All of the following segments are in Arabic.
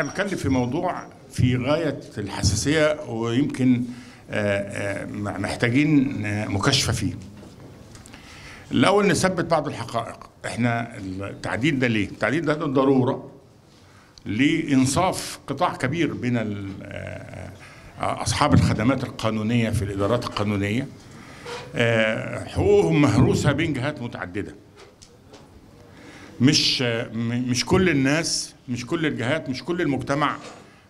إحنا بنتكلم في موضوع في غاية الحساسية ويمكن آه، آه، محتاجين مكاشفة فيه. الأول نثبت بعض الحقائق، إحنا التعديل ده ليه؟ التعديل ده ضرورة لإنصاف قطاع كبير ال- آه، أصحاب الخدمات القانونية في الإدارات القانونية حقوقهم مهروسة بين جهات متعددة. مش مش كل الناس مش كل الجهات مش كل المجتمع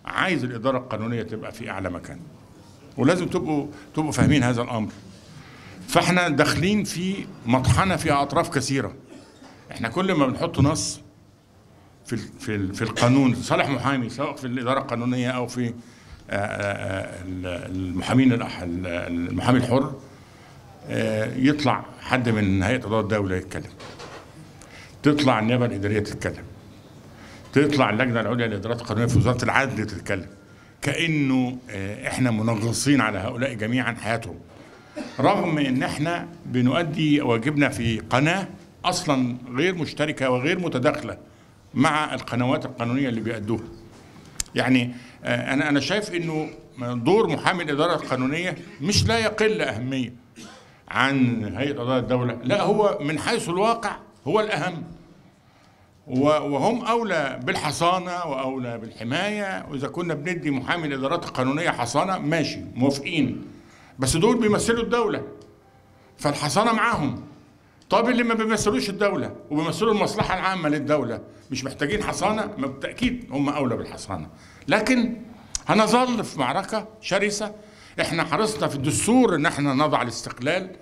عايز الإدارة القانونية تبقى في أعلى مكان. ولازم تبقوا تبقوا فاهمين هذا الأمر. فإحنا داخلين في مطحنة فيها أطراف كثيرة. إحنا كل ما بنحط نص في في في القانون صالح محامي سواء في الإدارة القانونية أو في المحامين المحامي الحر يطلع حد من هيئه قضاء الدولة يتكلم. تطلع النيابة الإدارية تتكلم. تطلع اللجنة العليا للادارات القانونية في وزارة العدل تتكلم. كأنه آه، إحنا منغصين على هؤلاء جميعا حياتهم. رغم إن إحنا بنؤدي واجبنا في قناة أصلا غير مشتركة وغير متداخلة مع القنوات القانونية اللي بيأدوها. يعني آه، أنا أنا شايف إنه دور محامي الإدارة القانونية مش لا يقل أهمية عن هيئة قضاء الدولة. لا هو من حيث الواقع هو الأهم. وهم أولى بالحصانة وأولى بالحماية. وإذا كنا بندي محامي الادارات القانونيه حصانة ماشي موافقين. بس دول بيمثلوا الدولة. فالحصانة معاهم. طب اللي ما بيمثلوش الدولة وبيمثلوا المصلحة العامة للدولة مش محتاجين حصانة؟ ما بالتأكيد هم أولى بالحصانة. لكن هنظل في معركة شرسة. إحنا حرصنا في الدستور إن إحنا نضع الاستقلال.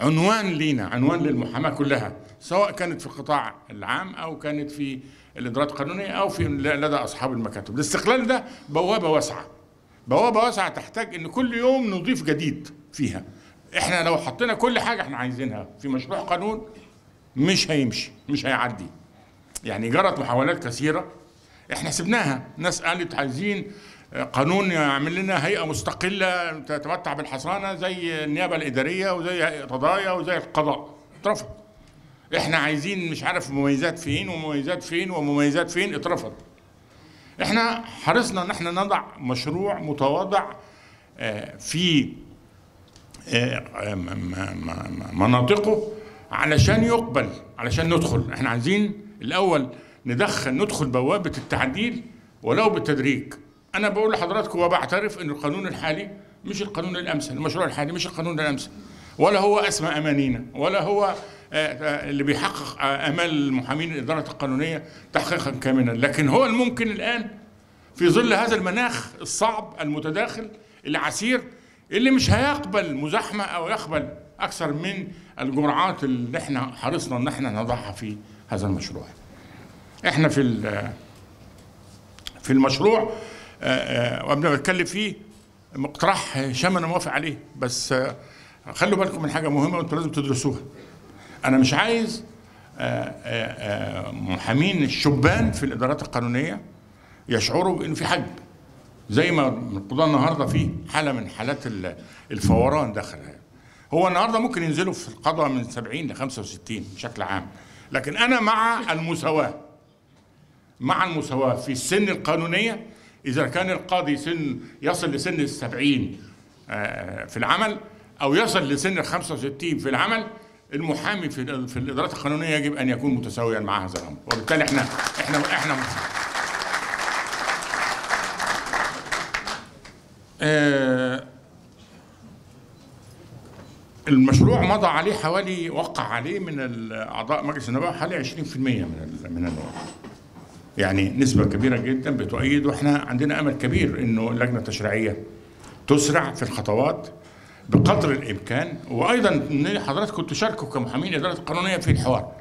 عنوان لينا عنوان للمحاماة كلها سواء كانت في القطاع العام أو كانت في الادارات القانونيه أو في لدى أصحاب المكاتب. الاستقلال ده بوابة واسعة. بوابة واسعة تحتاج إن كل يوم نضيف جديد فيها. إحنا لو حطينا كل حاجة إحنا عايزينها في مشروع قانون مش هيمشي مش هيعدي. يعني جرت محاولات كثيرة. إحنا سبناها. ناس قالت عايزين قانون يعمل لنا هيئة مستقلة تتمتع بالحصانة زي النيابة الإدارية وزي قضايا وزي القضاء. اترفض. إحنا عايزين مش عارف مميزات فين ومميزات فين ومميزات فين اترفض. إحنا حرصنا إن إحنا نضع مشروع متواضع آه، في آه، آه، مناطقه علشان يقبل علشان ندخل. إحنا عايزين الأول ندخل ندخل بوابة التعديل ولو بالتدريج. أنا بقول لحضراتكم وبعترف إن القانون الحالي مش القانون الأمثل المشروع الحالي مش القانون الأمثل ولا هو أسمى أمانينا ولا هو آه، آه، اللي بيحقق آه، آمال المحامين الإدارة القانونية تحقيقا كاملا لكن هو الممكن الآن في ظل هذا المناخ الصعب المتداخل العسير اللي مش هيقبل مزاحمة أو يقبل أكثر من الجرعات اللي إحنا حرصنا إن إحنا نضعها في هذا المشروع. إحنا في في المشروع وقبل ما اتكلم فيه مقترح هشام أنا موافق عليه. بس آه، خلوا بالكم من حاجة مهمة وأنتوا لازم تدرسوها. أنا مش عايز آه، آه، محامين الشبان في الإدارات القانونية يشعروا بانه في حجب. زي ما القضاء النهارده في حالة من حالات ال- الفوران داخلها هو النهارده ممكن ينزلوا في القضاء من 70 ل 65 بشكل عام. لكن أنا مع المساواة مع المساواة في السن القانونية إذا كان القاضي سن يصل لسن السبعين آه، في العمل أو يصل لسن ال 65 في العمل المحامي في في الإدارات القانونية يجب أن يكون متساويا مع هذا الأمر. وبالتالي إحنا إحنا إحنا آه، المشروع مضى عليه حوالي وقع عليه من اعضاء مجلس النواب حوالي 20% من من النواب. يعني نسبة كبيرة جدا بتؤيد وإحنا عندنا أمل كبير إنه اللجنة التشريعية تسرع في الخطوات بقدر الإمكان. وأيضا ان حضراتكم تشاركوا كمحامين الاداره القانونيه في الحوار.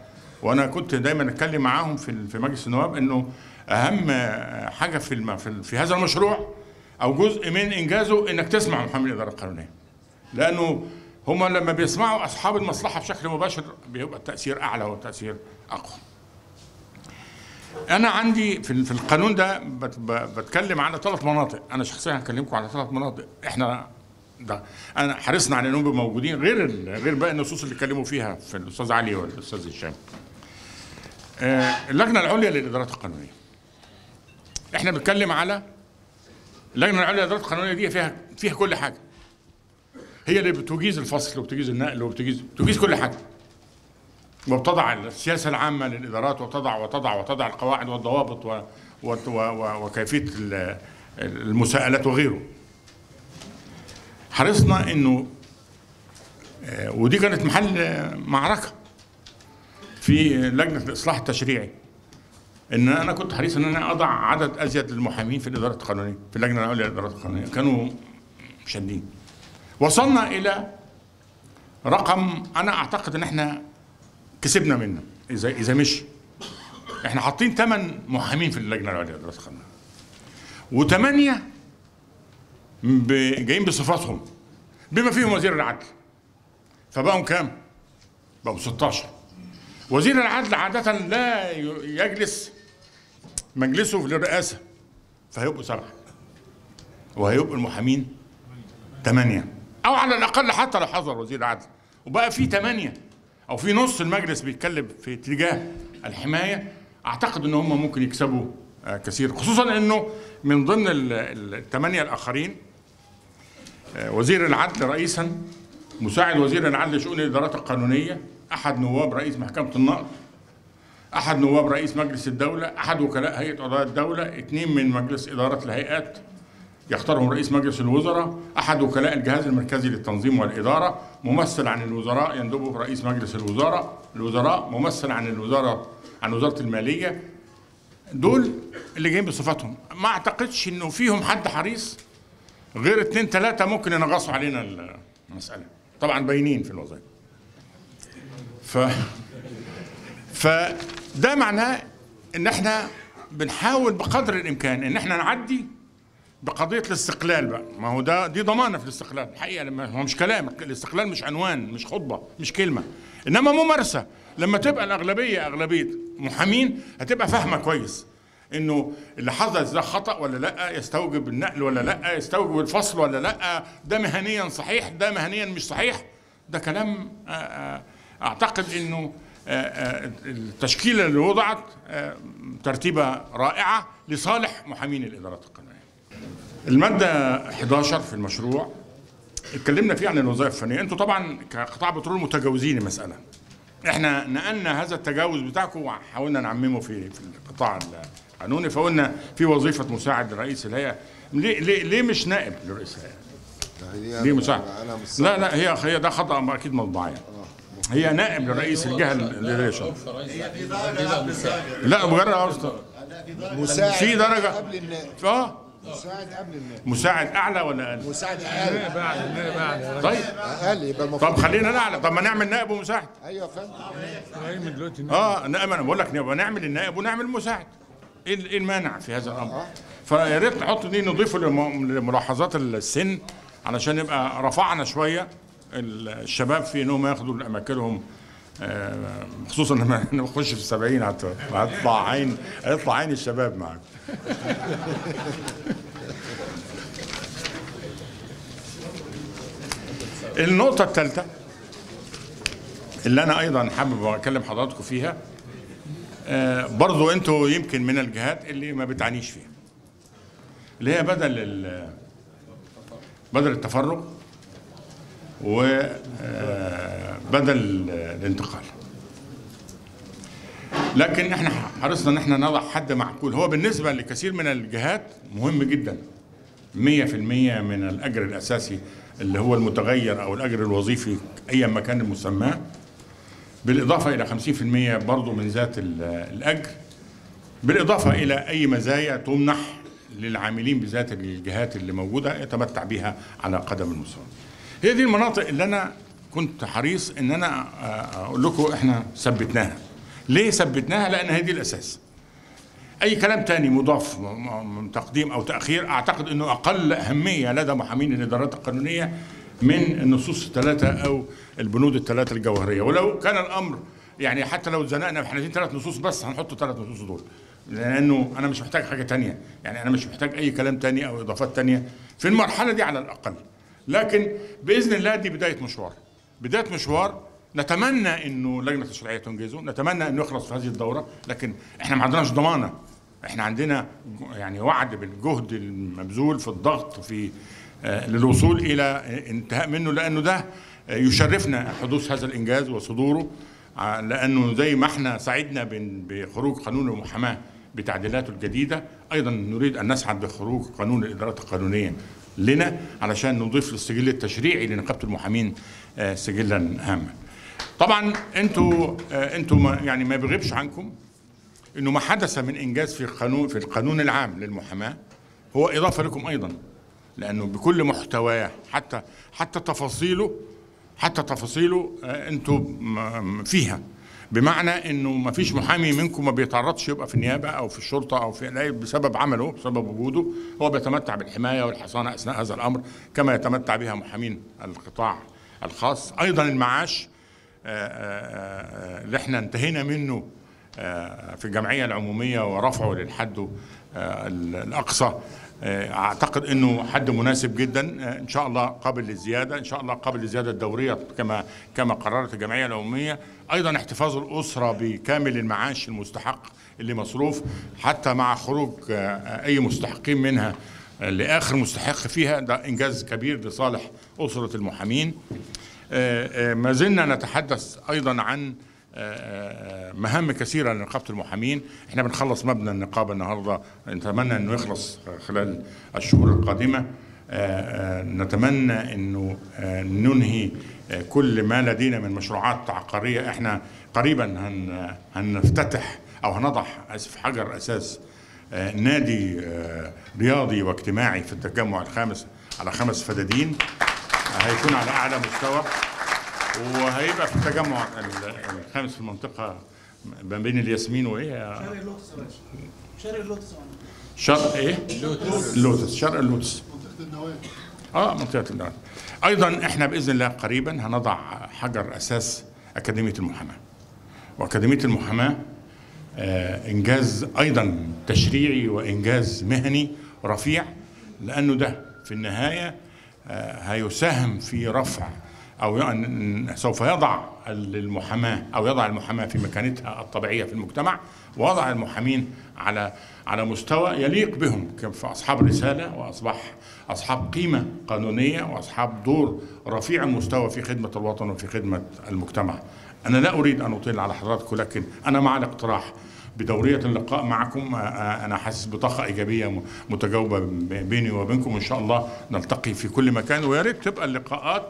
وأنا كنت دايما أتكلم معاهم في في مجلس النواب إنه أهم حاجة في في هذا المشروع أو جزء من إنجازه إنك تسمع محامين الاداره القانونيه لأنه هم لما بيسمعوا أصحاب المصلحة بشكل مباشر بيبقى التأثير أعلى والتاثير أقوى. أنا عندي في في القانون ده بتكلم على ثلاث مناطق. أنا شخصيا هكلمكم على ثلاث مناطق. إحنا ده أنا حرصنا على إنهم موجودين غير غير باقي النصوص اللي اتكلموا فيها في الأستاذ علي والأستاذ هشام. آه، اللجنة العليا للإدارات القانونية. إحنا بنتكلم على اللجنة العليا للإدارات القانونية دي فيها فيها كل حاجة. هي اللي بتجيز الفصل وبتجيز النقل وبتجيز بتجيز كل حاجة. وبتضع السياسة العامة للإدارات وتضع وتضع وتضع القواعد والضوابط وكيفية ال- المساءلات وغيره. حرصنا إنه آه، ودي كانت محل آه، معركة في لجنة الإصلاح التشريعي. إن أنا كنت حريص إن أنا أضع عدد أزيد للمحامين في الإدارة القانونية في اللجنة العليا للادارات القانونية. كانوا شادين وصلنا إلى رقم أنا أعتقد إن إحنا كسبنا منه. اذا إذا مشي. إحنا حاطين ثمان محامين في اللجنة العليا للادارات القانونيه وثمانيه جايين بصفاتهم بما فيهم وزير العدل. فبقوا كام؟ بقوا 16 وزير العدل عادة لا يجلس مجلسه للرئاسة فهيبقوا سبعة. وهيبقوا المحامين ثمانية أو على الأقل حتى لو حضر وزير العدل. وبقى في ثمانية أو في نص المجلس بيتكلم في اتجاه الحماية أعتقد إن هم ممكن يكسبوا آه، كثير خصوصا إنه من ضمن ال- ال- الثمانية الآخرين آه، وزير العدل رئيسا مساعد وزير العدل لشؤون الإدارات القانونية أحد نواب رئيس محكمة النقض أحد نواب رئيس مجلس الدولة أحد وكلاء هيئة قضاء الدولة اثنين من مجلس إدارة الهيئات يختارهم رئيس مجلس الوزراء أحد وكلاء الجهاز المركزي للتنظيم والإدارة ممثل عن الوزراء يندبه رئيس مجلس الوزراء الوزراء ممثل عن الوزارة عن وزارة المالية. دول اللي جايين بصفاتهم ما أعتقدش إنه فيهم حد حريص غير اتنين تلاتة ممكن ينغصوا علينا المسألة. طبعا باينين في الوظائف. ف فده معناه إن إحنا بنحاول بقدر الإمكان إن إحنا نعدي بقضية الاستقلال بقى. ما هو ده دي ضمانة في الاستقلال. الحقيقة لما هو مش كلام. الاستقلال مش عنوان مش خطبة مش كلمة. إنما ممارسة. لما تبقى الأغلبية أغلبية محامين هتبقى فاهمة كويس إنه اللي حدث ده خطأ ولا لأ يستوجب النقل ولا لأ يستوجب الفصل ولا لأ. ده مهنيا صحيح ده مهنيا مش صحيح. ده كلام آه، آه، أعتقد إنه آه، التشكيلة اللي وضعت ترتيبة رائعة لصالح محامين الإدارات القانونية. المادة 11 في المشروع اتكلمنا فيه عن الوظائف الفنية، أنتوا طبعا كقطاع بترول متجاوزين المسألة. إحنا نقلنا هذا التجاوز بتاعكم وحاولنا نعممه في في القطاع القانوني فقلنا في وظيفة مساعد لرئيس الهيئه ليه ليه ليه مش نائب لرئيس الهيئه؟ هي ليه مساعد؟ لا لا هي هي ده خطأ أكيد مطبعيه هي نائب لرئيس الجهة الاداريه لا مجرد. مساعد في درجة. قبل النائب آه مساعد قبل النائب مساعد أعلى ولا أقل؟ مساعد أقل. طيب. أقل يبقى طب المفروض خلينا نعلى. طب ما نعمل نائب ومساعد. أيوه يا فندم. آه نائب. أنا بقول لك نبقى نعمل النائب ونعمل المساعد. إيه ال- إيه المانع في هذا الأمر؟ فيا ريت نحط دي نضيفه لم- لملاحظات السن علشان نبقى رفعنا شوية. ال- الشباب في انهم ياخدوا أماكنهم آه، خصوصا لما نخش في السبعين هت- هتطلع عين هيطلع عين الشباب معاك. النقطة الثالثة اللي أنا أيضا حابب أكلم حضراتكم فيها آه، برضو أنتوا يمكن من الجهات اللي ما بتعانيش فيها اللي هي بدل بدل التفرغ وبدل الانتقال. لكن إحنا حرصنا ان إحنا نضع حد معقول. هو بالنسبة لكثير من الجهات مهم جدا. 100% من الأجر الأساسي اللي هو المتغير أو الأجر الوظيفي ايا ما كان مسماه. بالإضافة إلى 50% برضه من ذات ال- الأجر. بالإضافة إلى أي مزايا تمنح للعاملين بذات الجهات اللي موجودة يتمتع بها على قدم المساواه. هي دي المناطق اللي أنا كنت حريص إن أنا أقول لكم إحنا ثبتناها. ليه ثبتناها؟ لأن هي دي الأساس. أي كلام تاني مضاف من تقديم أو تأخير أعتقد إنه أقل أهمية لدى محامين الإدارات القانونية من النصوص الثلاثة أو البنود الثلاثة الجوهرية ولو كان الأمر يعني حتى لو اتزنقنا إحنا عايزين ثلاث نصوص بس هنحط ثلاث نصوص دول لأنه أنا مش محتاج حاجة تانية يعني أنا مش محتاج أي كلام تاني أو إضافات تانية في المرحلة دي على الأقل لكن بإذن الله دي بداية مشوار بداية مشوار نتمنى إنه لجنة التشريعيه تنجزه نتمنى إنه يخلص في هذه الدورة لكن إحنا ما عندناش ضمانة. إحنا عندنا يعني وعد بالجهد المبذول في الضغط في آه، للوصول إلى انتهاء منه لأنه ده آه، يشرفنا حدوث هذا الإنجاز وصدوره ع- لأنه زي ما إحنا سعدنا بخروج قانون المحاماة بتعديلاته الجديدة أيضا نريد أن نسعد بخروج قانون الإدارات القانونية. لنا علشان نضيف للسجل التشريعي لنقابة المحامين آه، سجلا هاما. طبعا أنتوا آه، أنتوا يعني ما بيغيبش عنكم إنه ما حدث من إنجاز في القانون في القانون العام للمحاماة هو إضافة لكم أيضا لأنه بكل محتواه حتى حتى تفاصيله حتى تفاصيله آه، أنتوا فيها بمعنى إنه ما فيش محامي منكم ما بيتعرضش يبقى في النيابة أو في الشرطة أو في بسبب عمله بسبب وجوده. هو بيتمتع بالحماية والحصانة أثناء هذا الأمر كما يتمتع بها محامين القطاع الخاص. أيضا المعاش آه، آه، آه، اللي إحنا انتهينا منه في الجمعية العمومية ورفعه للحد الأقصى أعتقد إنه حد مناسب جدا آه، إن شاء الله قابل للزيادة إن شاء الله قابل للزيادة الدورية كما كما قررت الجمعيه العمومية. أيضا احتفاظ الأسرة بكامل المعاش المستحق اللي مصروف حتى مع خروج آه، أي مستحقين منها آه، لآخر مستحق فيها ده إنجاز كبير لصالح أسرة المحامين. آه، آه، ما زلنا نتحدث أيضا عن آه، آه، مهام كثيرة لنقابة المحامين. إحنا بنخلص مبنى النقابة النهارده. نتمنى إنه يخلص خلال الشهور القادمة. آه، آه، نتمنى إنه آه، ننهي آه، كل ما لدينا من مشروعات عقارية. إحنا قريبا هن هنفتتح أو هنضع اسف حجر أساس آه، نادي آه، رياضي واجتماعي في التجمع الخامس على خمس فدادين. هيكون على أعلى مستوى. وهيبقى في التجمع ال- الخامس في المنطقة ما بين الياسمين وإيه؟ شارع اللوتس يا باشا. شارع اللوتس. شرق إيه؟ اللوتس. شرق اللوتس. آه منطقة النواه أيضا إحنا بإذن الله قريبا هنضع حجر أساس أكاديمية المحاماة. وأكاديمية المحاماة آه إنجاز أيضا تشريعي وإنجاز مهني رفيع لأنه ده في النهاية آه هيساهم في رفع يعني سوف يضع المحاماه أو يضع المحاماة في مكانتها الطبيعية في المجتمع ووضع المحامين على على مستوى يليق بهم كاصحاب رسالة وأصبح أصحاب قيمة قانونية وأصحاب دور رفيع المستوى في خدمة الوطن وفي خدمة المجتمع. أنا لا أريد أن أطيل على حضراتكم لكن أنا مع الاقتراح بدورية اللقاء معكم أنا حاسس بطاقة إيجابية م- متجاوبة ب- بيني وبينكم إن شاء الله نلتقي في كل مكان ويا ريت تبقى اللقاءات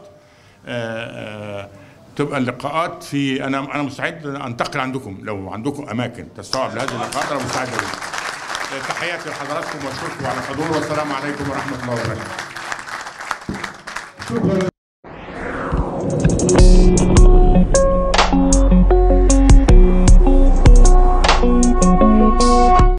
تبقى اللقاءات في أنا أنا مستعد أنتقل عندكم. لو عندكم أماكن تستوعب لهذه اللقاءات أنا مستعد لها. تحياتي لحضراتكم وأشكركم على الحضور. والسلام عليكم ورحمة الله وبركاته.